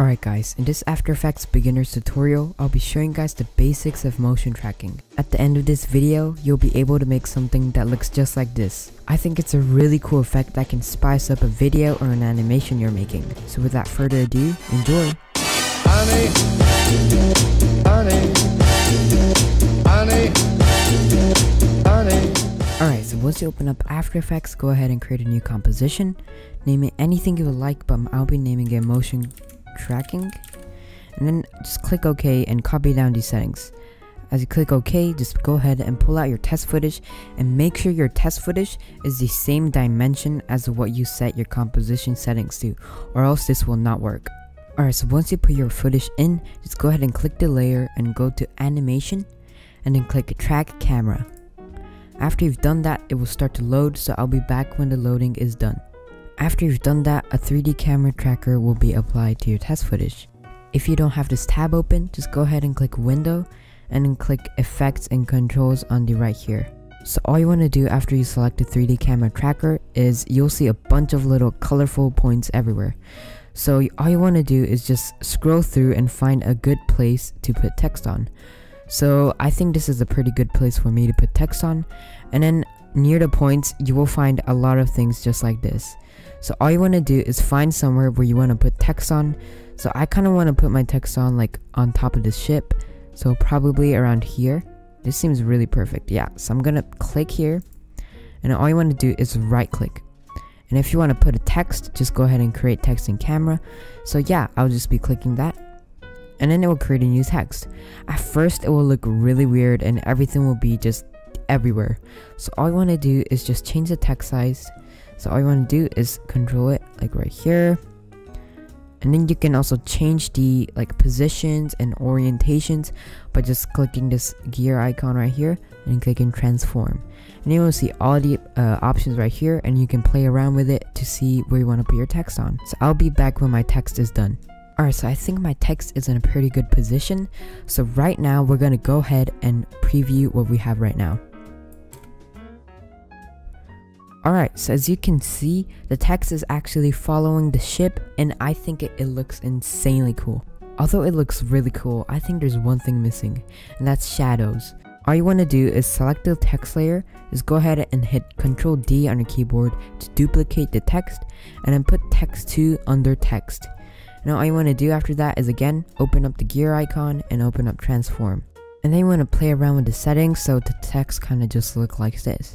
Alright guys, in this After Effects beginners tutorial, I'll be showing guys the basics of motion tracking. At the end of this video, you'll be able to make something that looks just like this. I think it's a really cool effect that can spice up a video or an animation you're making. So without further ado, enjoy! Honey, honey, honey. Alright, so once you open up After Effects, go ahead and create a new composition. Name it anything you would like, but I'll be naming it motion tracking. And then just click OK and copy down these settings. As you click OK, just go ahead and pull out your test footage and make sure your test footage is the same dimension as what you set your composition settings to, or else this will not work. Alright, so once you put your footage in, just go ahead and click the layer and go to animation and then click track camera. After you've done that, it will start to load, so I'll be back when the loading is done. After you've done that, a 3D camera tracker will be applied to your test footage. If you don't have this tab open, just go ahead and click window and then click effects and controls on the right here. So all you want to do after you select the 3D camera tracker is you'll see a bunch of little colorful points everywhere. So all you want to do is just scroll through and find a good place to put text on. So I think this is a pretty good place for me to put text on. And then near the points, you will find a lot of things just like this. So all you want to do is find somewhere where you want to put text on. So I kind of want to put my text on like on top of the ship. So probably around here. This seems really perfect. Yeah, so I'm going to click here. And all you want to do is right click. And if you want to put a text, just go ahead and create text in camera. So yeah, I'll just be clicking that and then it will create a new text. At first, it will look really weird and everything will be just everywhere. So all you want to do is just change the text size. So all you want to do is control it like right here. And then you can also change the like positions and orientations by just clicking this gear icon right here and clicking transform. And you will see all the uh, options right here and you can play around with it to see where you want to put your text on. So I'll be back when my text is done. Alright, so I think my text is in a pretty good position. So right now, we're going to go ahead and preview what we have right now. Alright, so as you can see, the text is actually following the ship and I think it, it looks insanely cool. Although it looks really cool, I think there's one thing missing, and that's shadows. All you want to do is select the text layer, just go ahead and hit Ctrl D on your keyboard to duplicate the text, and then put text 2 under text. Now all you want to do after that is again, open up the gear icon and open up transform. And then you want to play around with the settings so the text kind of just look like this.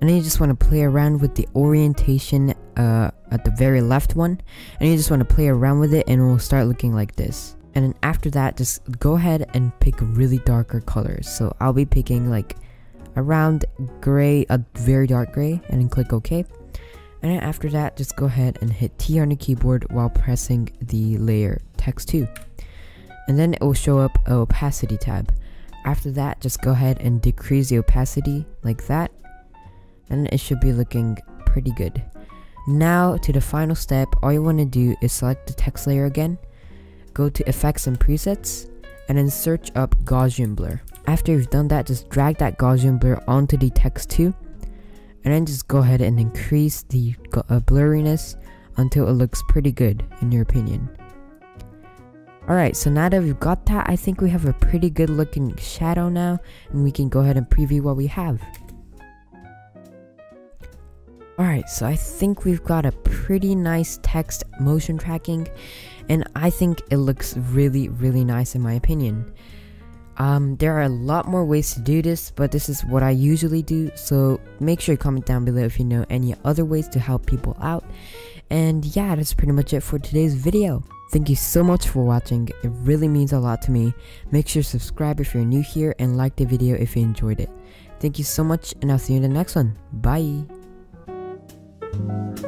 And then you just want to play around with the orientation uh, at the very left one. And you just want to play around with it and it will start looking like this. And then after that, just go ahead and pick really darker colors. So I'll be picking like around gray, a very dark gray, and then click OK. And then after that, just go ahead and hit T on the keyboard while pressing the layer text 2. And then it will show up a opacity tab. After that, just go ahead and decrease the opacity like that. And it should be looking pretty good. Now to the final step, all you want to do is select the text layer again, go to effects and presets, and then search up Gaussian blur. After you've done that, just drag that Gaussian blur onto the text too, and then just go ahead and increase the uh, blurriness until it looks pretty good in your opinion. Alright, so now that we've got that, I think we have a pretty good looking shadow now, and we can go ahead and preview what we have. Alright, so I think we've got a pretty nice text motion tracking, and I think it looks really, really nice in my opinion. Um, there are a lot more ways to do this, but this is what I usually do, so make sure you comment down below if you know any other ways to help people out. And yeah, that's pretty much it for today's video. Thank you so much for watching, it really means a lot to me. Make sure to subscribe if you're new here and like the video if you enjoyed it. Thank you so much and I'll see you in the next one. Bye!